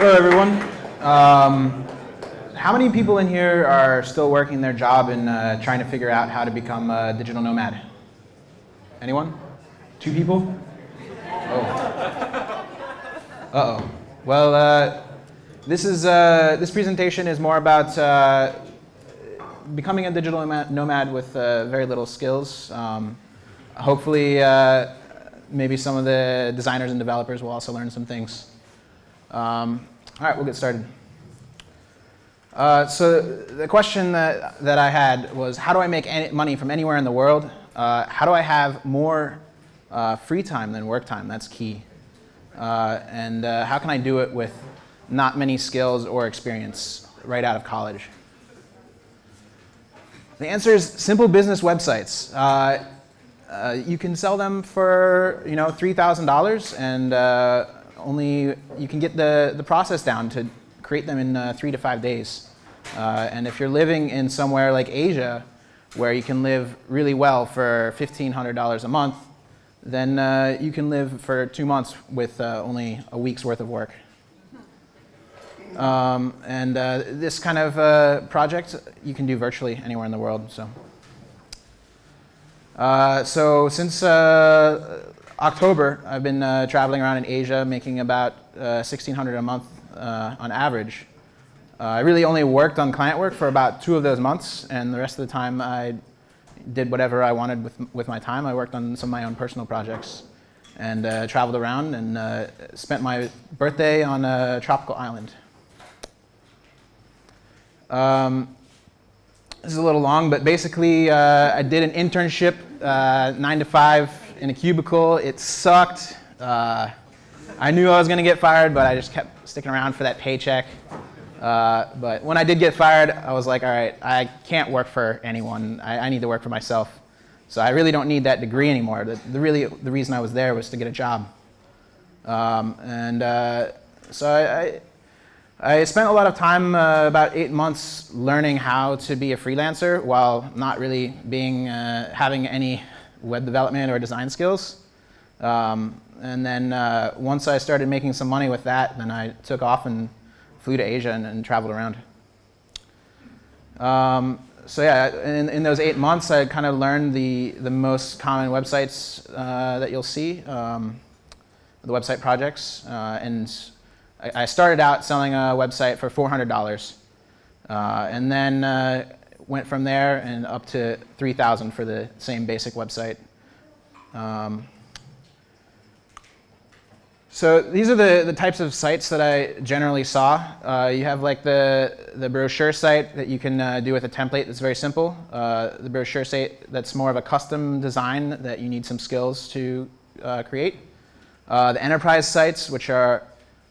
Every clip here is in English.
Hello, everyone. Um, how many people in here are still working their job and uh, trying to figure out how to become a digital nomad? Anyone? Two people? Oh. Uh-oh. Well, uh, this, is, uh, this presentation is more about uh, becoming a digital nomad with uh, very little skills. Um, hopefully, uh, maybe some of the designers and developers will also learn some things. Um, all right, we'll get started. Uh, so the question that, that I had was, how do I make any money from anywhere in the world? Uh, how do I have more uh, free time than work time? That's key. Uh, and uh, how can I do it with not many skills or experience right out of college? The answer is simple business websites. Uh, you can sell them for you know $3,000 and only you can get the, the process down to create them in uh, three to five days. Uh, and if you're living in somewhere like Asia, where you can live really well for $1,500 a month, then uh, you can live for two months with uh, only a week's worth of work. Um, and uh, this kind of uh, project you can do virtually anywhere in the world. So, so since October, I've been uh, traveling around in Asia, making about uh, 1600 a month uh, on average. Uh, I really only worked on client work for about two of those months, and the rest of the time I did whatever I wanted with, with my time. I worked on some of my own personal projects and uh, traveled around and uh, spent my birthday on a tropical island. Um, this is a little long, but basically I did an internship, nine to five, in a cubicle. It sucked. Uh, I knew I was going to get fired, but I just kept sticking around for that paycheck. Uh, but when I did get fired, I was like, all right, I can't work for anyone. I, I need to work for myself. So I really don't need that degree anymore. The, the really, the reason I was there was to get a job. Um, and uh, so I, I, I, spent a lot of time, uh, about eight months, learning how to be a freelancer while not really being, uh, having any web development or design skills. Um, and then uh, once I started making some money with that, then I took off and flew to Asia and, and traveled around. Um, so yeah, in, in, those eight months, I kind of learned the, the most common websites uh, that you'll see, um, the website projects. Uh, and I, I, started out selling a website for $400. Uh, and then uh, went from there and up to 3,000 for the same basic website. Um, so these are the, the types of sites that I generally saw. Uh, you have like the, the brochure site that you can uh, do with a template that's very simple. Uh, the brochure site that's more of a custom design that you need some skills to uh, create. Uh, the enterprise sites, which are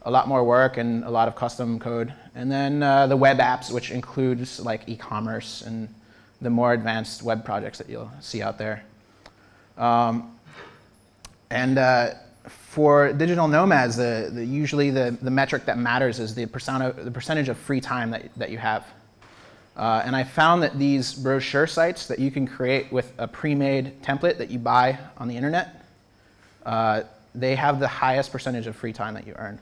a lot more work and a lot of custom code. And then uh, the web apps, which includes like e-commerce and the more advanced web projects that you'll see out there. Um, and uh, for digital nomads, the, the, usually the, the metric that matters is the, the percentage of free time that, that you have. Uh, and I found that these brochure sites that you can create with a pre-made template that you buy on the internet, uh, they have the highest percentage of free time that you earn.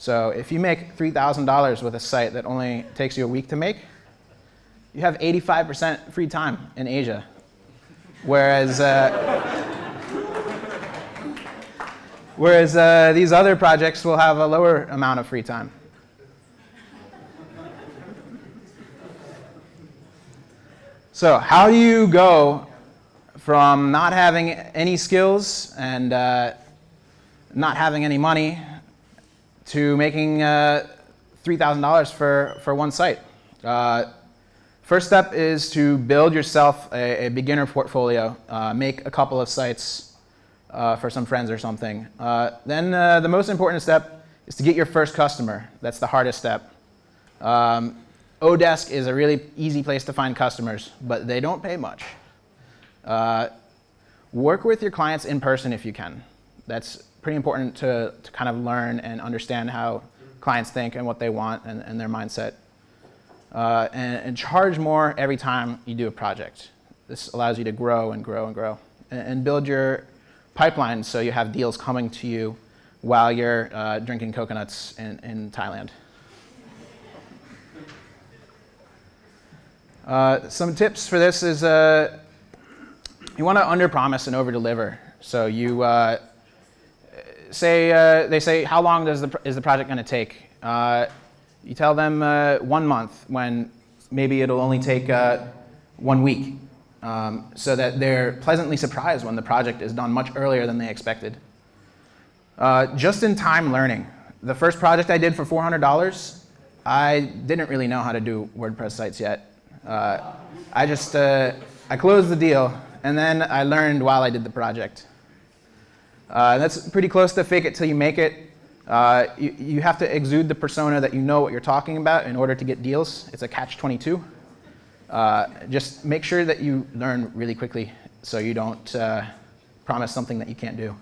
So if you make $3,000 with a site that only takes you a week to make, you have 85% free time in Asia. Whereas, uh, whereas uh, these other projects will have a lower amount of free time. So how do you go from not having any skills and uh, not having any money to making uh, $3,000 for, for one site. Uh, first step is to build yourself a, a beginner portfolio. Uh, make a couple of sites uh, for some friends or something. Uh, then uh, the most important step is to get your first customer. That's the hardest step. Um, Odesk is a really easy place to find customers, but they don't pay much. work with your clients in person if you can. That's pretty important to, to kind of learn and understand how clients think and what they want and, and their mindset. Uh, and, and, charge more every time you do a project. This allows you to grow and grow and grow and, and build your pipeline so you have deals coming to you while you're uh, drinking coconuts in, in Thailand. Uh, some tips for this is uh, you want to underpromise and overdeliver. So you uh, say uh, they say how long does the, is the project going to take? Uh, you tell them uh, one month when maybe it'll only take one week, um, so that they're pleasantly surprised when the project is done much earlier than they expected. just in time learning. The first project I did for $400, I didn't really know how to do WordPress sites yet. Uh, I just uh, I closed the deal, and then I learned while I did the project. Uh, that's pretty close to fake it till you make it. Uh, you, you, have to exude the persona that you know what you're talking about in order to get deals. It's a catch-22. Uh, just make sure that you learn really quickly so you don't uh, promise something that you can't do.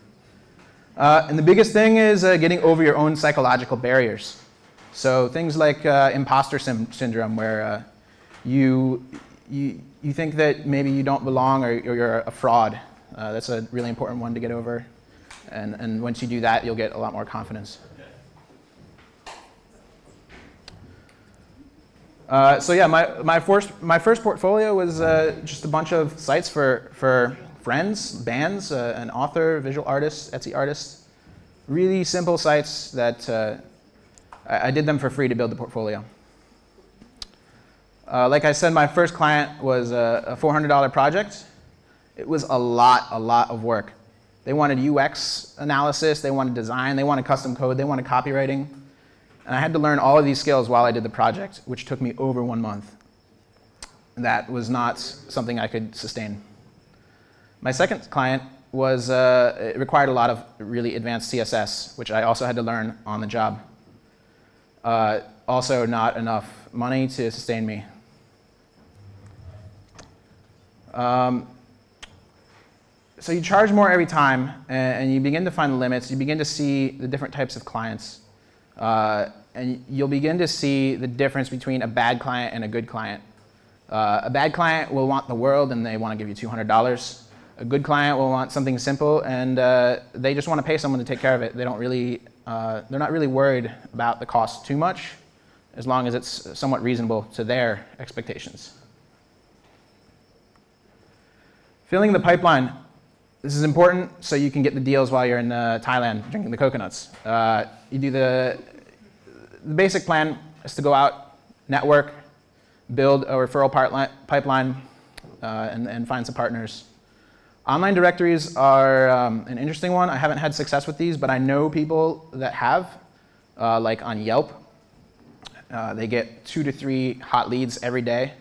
and the biggest thing is getting over your own psychological barriers. So things like imposter syndrome, where you, you, you think that maybe you don't belong or, or you're a fraud. Uh, that's a really important one to get over. And, and once you do that, you'll get a lot more confidence. Uh, so yeah, my, my, first, my first portfolio was uh, just a bunch of sites for, for friends, bands, uh, an author, visual artist, Etsy artist. Really simple sites that uh, I, I did them for free to build the portfolio. Uh, like I said, my first client was a, a $400 project. It was a lot, a lot of work. They wanted UX analysis, they wanted design, they wanted custom code, they wanted copywriting. And I had to learn all of these skills while I did the project, which took me over one month. That was not something I could sustain. My second client was, uh, it required a lot of really advanced CSS, which I also had to learn on the job. Uh, also not enough money to sustain me. Um, so you charge more every time, and, you begin to find the limits. You begin to see the different types of clients. Uh, and you'll begin to see the difference between a bad client and a good client. Uh, a bad client will want the world, and they want to give you $200. A good client will want something simple, and uh, they just want to pay someone to take care of it. They don't really, uh, they're not really worried about the cost too much, as long as it's somewhat reasonable to their expectations. Filling the pipeline. This is important so you can get the deals while you're in uh, Thailand drinking the coconuts. Uh, you do the, the basic plan is to go out, network, build a referral pipeline, uh, and, and, find some partners. Online directories are um, an interesting one. I haven't had success with these, but I know people that have, uh, like on Yelp. Uh, they get two to three hot leads every day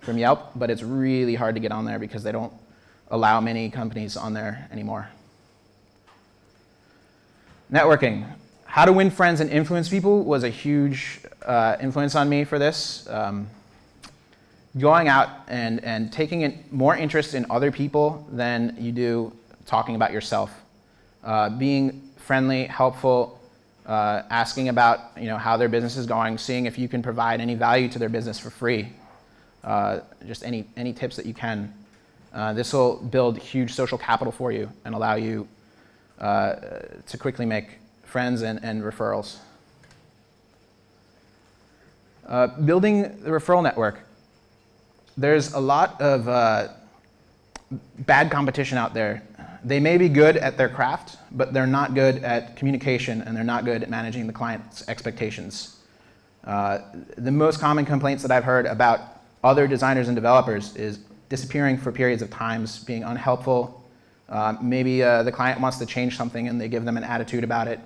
from Yelp, but it's really hard to get on there because they don't allow many companies on there anymore. Networking. How to win friends and influence people was a huge uh, influence on me for this. Um, going out and, and taking more interest in other people than you do talking about yourself. Uh, being friendly, helpful, uh, asking about you know, how their business is going, seeing if you can provide any value to their business for free. Uh, just any, any tips that you can. Uh, this will build huge social capital for you and allow you uh, to quickly make friends and, and referrals. Uh, building the referral network. There's a lot of uh, bad competition out there. They may be good at their craft, but they're not good at communication and they're not good at managing the client's expectations. Uh, the most common complaints that I've heard about other designers and developers is disappearing for periods of times, being unhelpful. Uh, maybe uh, the client wants to change something and they give them an attitude about it.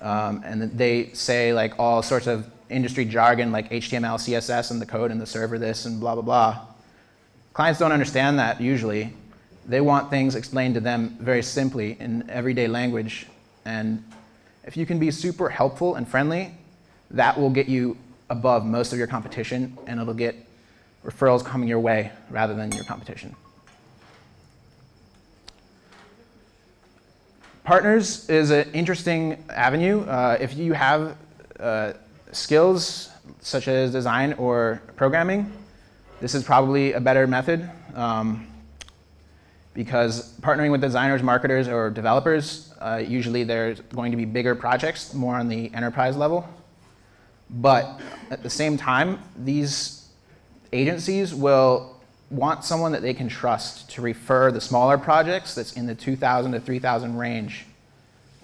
Um, and they say like all sorts of industry jargon like HTML, CSS, and the code and the server this and blah, blah, blah. Clients don't understand that usually. They want things explained to them very simply in everyday language. And if you can be super helpful and friendly, that will get you above most of your competition and it'll get referrals coming your way rather than your competition. Partners is an interesting avenue. Uh, if you have uh, skills such as design or programming, this is probably a better method. Um, because partnering with designers, marketers, or developers, uh, usually there's going to be bigger projects, more on the enterprise level. But at the same time, these agencies will want someone that they can trust to refer the smaller projects that's in the 2,000 to 3,000 range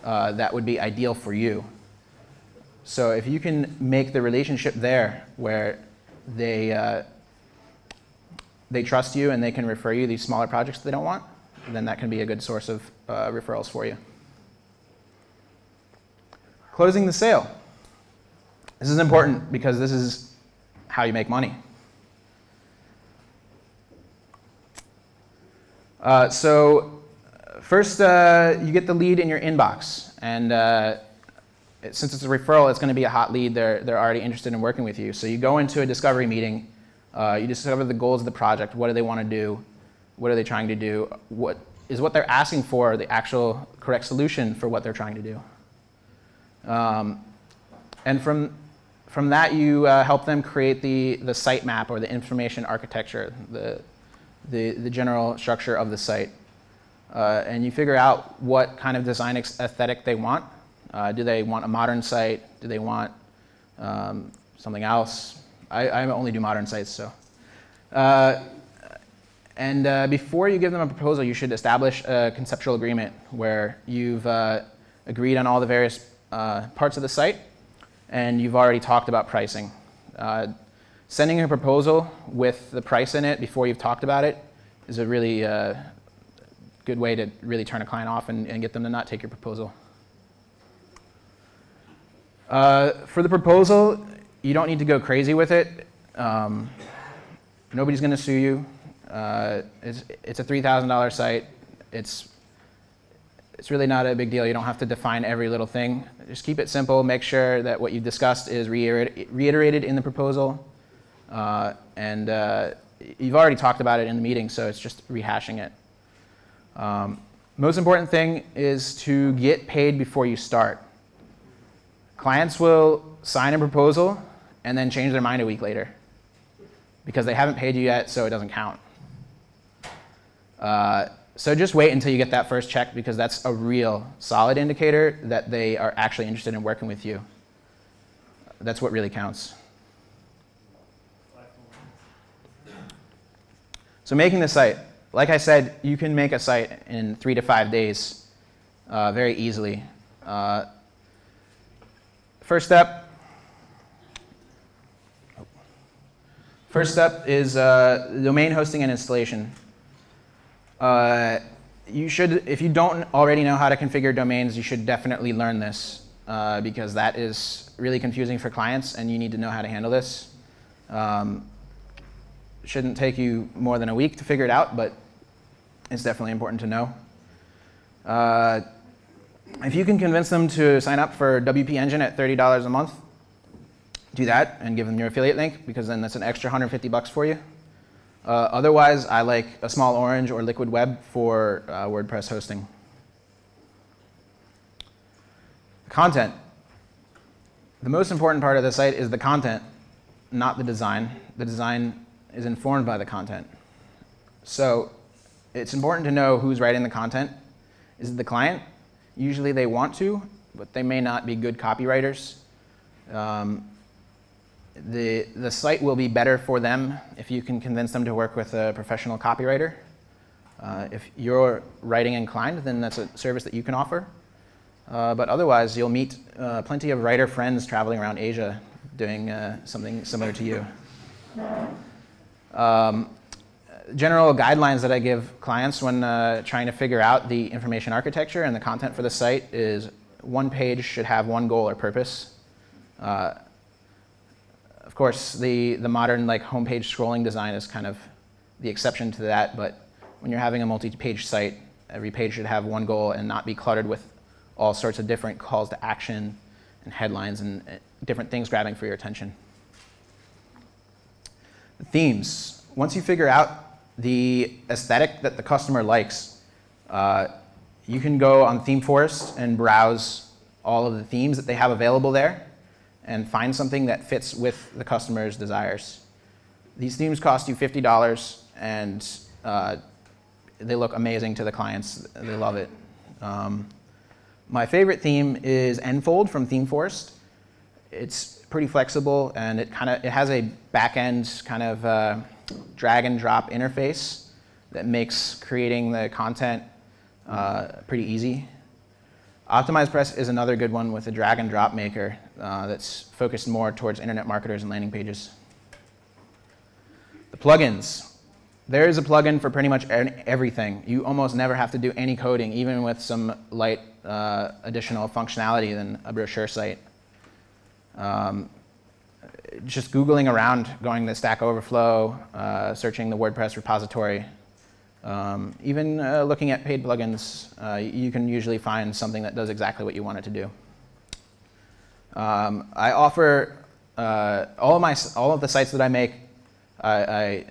uh, that would be ideal for you. So if you can make the relationship there where they, uh, they trust you and they can refer you these smaller projects they don't want, then that can be a good source of uh, referrals for you. Closing the sale. This is important because this is how you make money. Uh, so first, uh, you get the lead in your inbox. And uh, since it's a referral, it's going to be a hot lead. They're, they're already interested in working with you. So you go into a discovery meeting. Uh, you discover the goals of the project. What do they want to do? What are they trying to do? What is what they're asking for the actual correct solution for what they're trying to do? Um, and from, from that, you uh, help them create the, the site map or the information architecture, the, the, the general structure of the site. Uh, and you figure out what kind of design aesthetic they want. Uh, do they want a modern site? Do they want um, something else? I, I, only do modern sites, so. Uh, and uh, before you give them a proposal, you should establish a conceptual agreement where you've uh, agreed on all the various uh, parts of the site and you've already talked about pricing. Sending a proposal with the price in it before you've talked about it is a really good way to really turn a client off and, and get them to not take your proposal. Uh, for the proposal, you don't need to go crazy with it. Um, nobody's going to sue you. Uh, it's, it's, a $3,000 site. It's, it's really not a big deal. You don't have to define every little thing. Just keep it simple. Make sure that what you've discussed is reiterated in the proposal. Uh, and uh, you've already talked about it in the meeting, so it's just rehashing it. Um, most important thing is to get paid before you start. Clients will sign a proposal and then change their mind a week later because they haven't paid you yet, so it doesn't count. Uh, so just wait until you get that first check because that's a real solid indicator that they are actually interested in working with you. That's what really counts. So making the site. Like I said, you can make a site in three to five days uh, very easily. Uh, first step. First step is uh, domain hosting and installation. Uh, you should, if you don't already know how to configure domains, you should definitely learn this uh, because that is really confusing for clients and you need to know how to handle this. Um, shouldn't take you more than a week to figure it out, but it's definitely important to know. Uh, if you can convince them to sign up for WP Engine at $30 a month, do that and give them your affiliate link because then that's an extra 150 bucks for you. Uh, otherwise, I like a small orange or liquid web for uh, WordPress hosting. Content. The most important part of the site is the content, not the design. The design is informed by the content. So it's important to know who's writing the content. Is it the client? Usually they want to, but they may not be good copywriters. Um, the, the site will be better for them if you can convince them to work with a professional copywriter. Uh, if you're writing inclined, then that's a service that you can offer. Uh, but otherwise, you'll meet uh, plenty of writer friends traveling around Asia doing uh, something similar to you. Um, general guidelines that I give clients when uh, trying to figure out the information architecture and the content for the site is one page should have one goal or purpose. Uh, of course, the, the modern like homepage scrolling design is kind of the exception to that, but when you're having a multi-page site, every page should have one goal and not be cluttered with all sorts of different calls to action and headlines and uh, different things grabbing for your attention. The themes. Once you figure out the aesthetic that the customer likes. Uh, you can go on ThemeForest and browse all of the themes that they have available there and find something that fits with the customer's desires. These themes cost you $50 and uh, they look amazing to the clients. They love it. Um, my favorite theme is Enfold from ThemeForest. It's pretty flexible and it kind of it has a back-end kind of uh, drag and drop interface that makes creating the content uh, pretty easy. OptimizePress is another good one with a drag and drop maker uh, that's focused more towards internet marketers and landing pages. The plugins. There is a plugin for pretty much everything. You almost never have to do any coding, even with some light uh, additional functionality than a brochure site. Um, just Googling around, going to Stack Overflow, uh, searching the WordPress repository, um, even uh, looking at paid plugins, uh, you can usually find something that does exactly what you want it to do. Um, I offer uh, all of my all of the sites that I make. I, I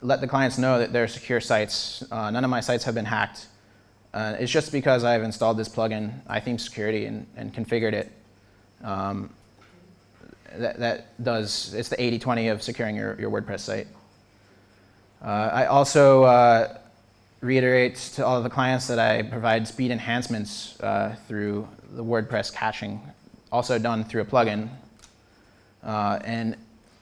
let the clients know that they're secure sites. Uh, none of my sites have been hacked. Uh, it's just because I've installed this plugin, iThemes Security, and, and configured it. Um, that, that does, it's the 80-20 of securing your, your WordPress site. Uh, I also uh, reiterate to all of the clients that I provide speed enhancements uh, through the WordPress caching, also done through a plugin. Uh, and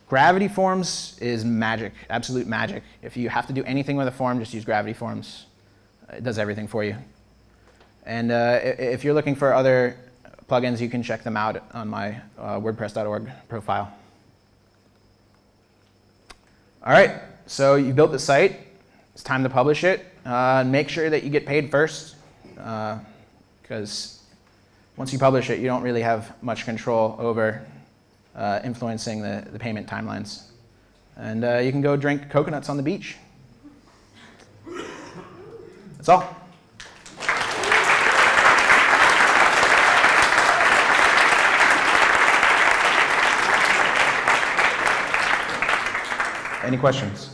Gravity Forms is magic, absolute magic. If you have to do anything with a form, just use Gravity Forms. It does everything for you. And uh, if you're looking for other plugins, you can check them out on my uh, WordPress.org profile. All right, so you built the site. It's time to publish it. Uh, make sure that you get paid first, because uh, once you publish it, you don't really have much control over uh, influencing the, the payment timelines. And uh, you can go drink coconuts on the beach. That's all. Any questions?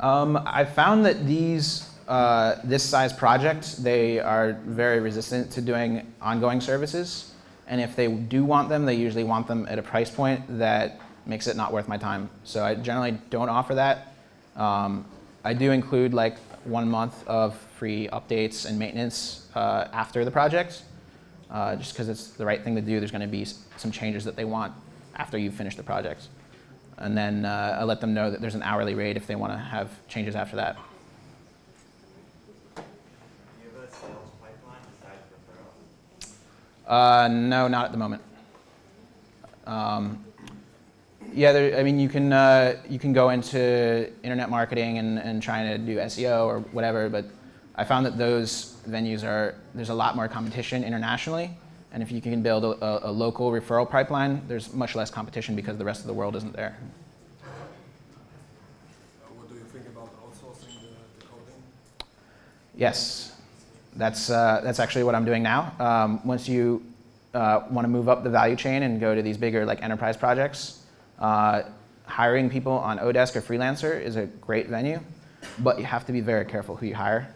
Um, I found that these, uh, this size project, they are very resistant to doing ongoing services. And if they do want them, they usually want them at a price point that makes it not worth my time. So I generally don't offer that. Um, I do include like one month of free updates and maintenance uh, after the project uh, just because it's the right thing to do. There's going to be some changes that they want after you finish the project. And then uh, I let them know that there's an hourly rate if they want to have changes after that. Uh, no, not at the moment. Um, yeah, there, I mean, you can uh, you can go into internet marketing and, and trying to do SEO or whatever, but I found that those venues are, there's a lot more competition internationally. And if you can build a, a, local referral pipeline, there's much less competition because the rest of the world isn't there. Uh, what do you think about outsourcing the, the coding? Yes, that's, uh, that's actually what I'm doing now. Um, once you uh, want to move up the value chain and go to these bigger like enterprise projects, uh, hiring people on Odesk or Freelancer is a great venue, but you have to be very careful who you hire.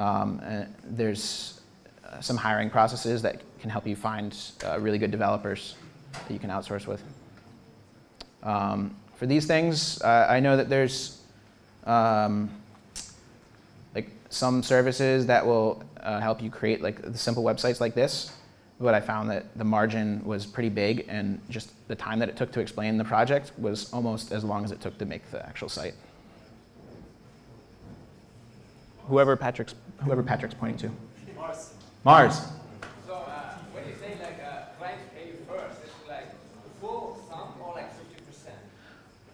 Um, there's uh, some hiring processes that can help you find uh, really good developers that you can outsource with. Um, for these things, uh, I know that there's um, like some services that will uh, help you create like the simple websites like this, but I found that the margin was pretty big and just the time that it took to explain the project was almost as long as it took to make the actual site whoever Patrick's, whoever Patrick's pointing to. Mars. Mars. So uh, when you say like uh, clients pay you first, it's like full sum or like 50%?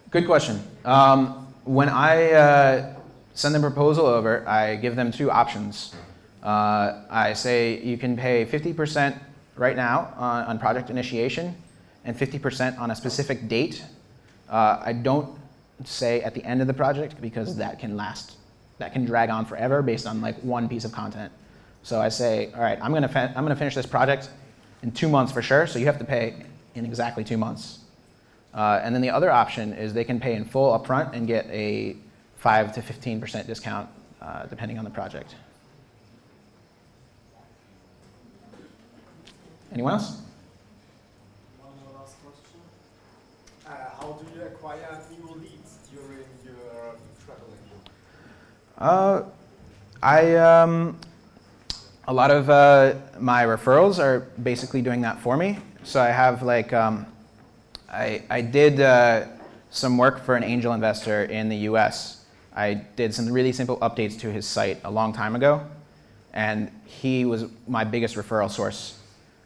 Good question. Um, when I uh, send them a proposal over, I give them two options. Uh, I say you can pay 50% right now on, on, project initiation and 50% on a specific date. Uh, I don't say at the end of the project because that can last that can drag on forever based on like one piece of content. So I say, all right, I'm gonna, I'm gonna finish this project in two months for sure, so you have to pay in exactly two months. Uh, and then the other option is they can pay in full upfront and get a 5 to 15% discount uh, depending on the project. Anyone else? One last question. Uh, how do you acquire new leads during your traveling? Uh, I um, a lot of uh, my referrals are basically doing that for me. So I have like um, I I did uh, some work for an angel investor in the U.S. I did some really simple updates to his site a long time ago, and he was my biggest referral source.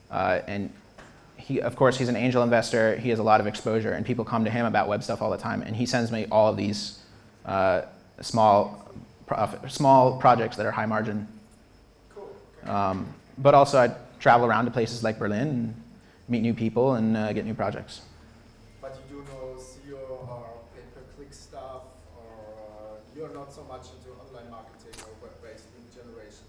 Uh, and he, of course, he's an angel investor. He has a lot of exposure, and people come to him about web stuff all the time. And he sends me all of these uh, small, prof- small projects that are high margin. Cool. Um, but also, I travel around to places like Berlin and meet new people and uh, get new projects. But you do know SEO or pay-per-click stuff, or uh, you're not so much into online marketing or web-based lead generation.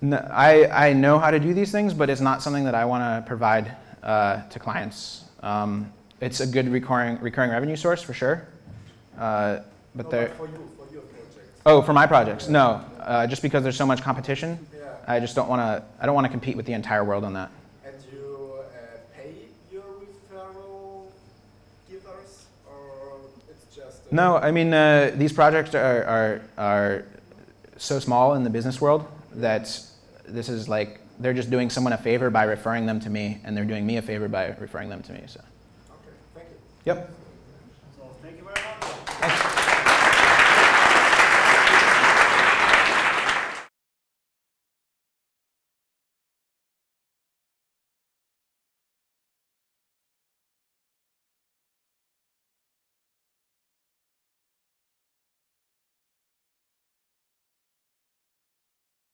No, I, I know how to do these things, but it's not something that I want to provide uh, to clients. Um, it's a good recurring, recurring revenue source for sure. Uh, but no, there, but for you, for your project. Oh, for my projects, no. Uh, just because there's so much competition, Yeah. I just don't want to. I don't want to compete with the entire world on that. And you uh, pay your referral givers, or it's just No, I mean uh, these projects are, are are so small in the business world that this is like they're just doing someone a favor by referring them to me, and they're doing me a favor by referring them to me. So, Okay, thank you. yep.